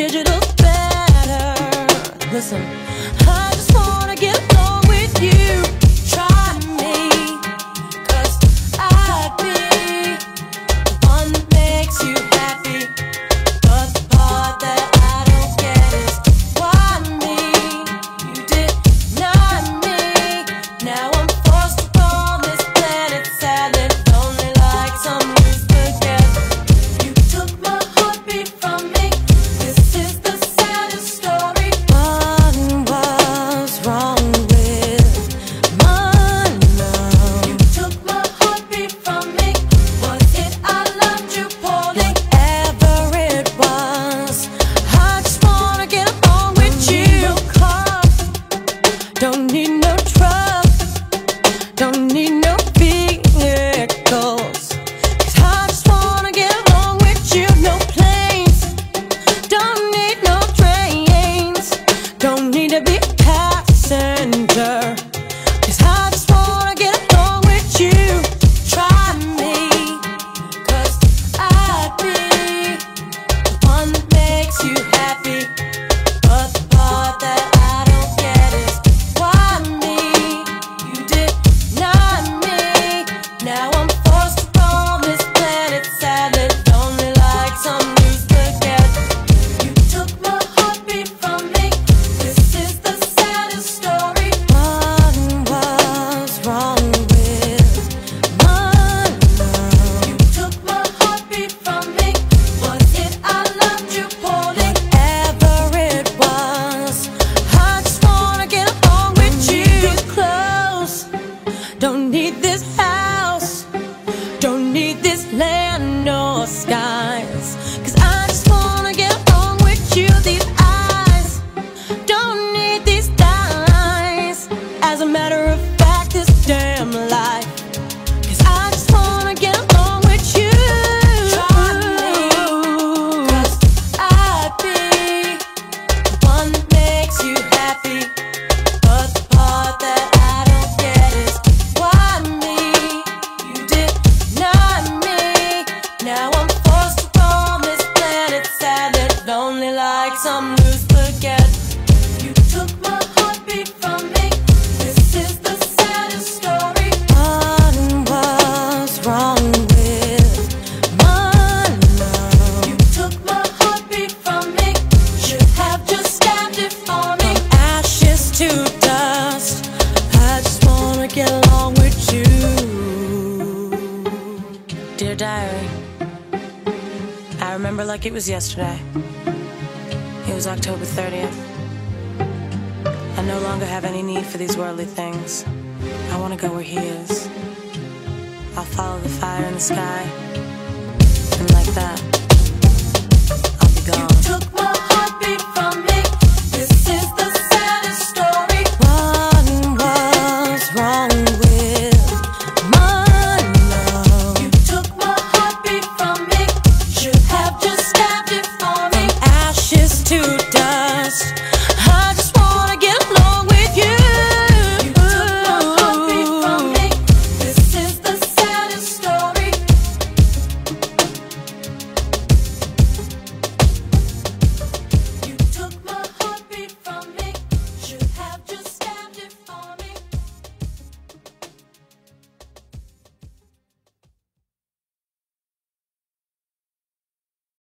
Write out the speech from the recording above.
digital better. Listen. Don't need no trust. Don't need no now I'm damn life. Like it was yesterday. It was October 30th. I no longer have any need for these worldly things. I want to go where he is. I'll follow the fire in the sky. And like that, I'll be gone.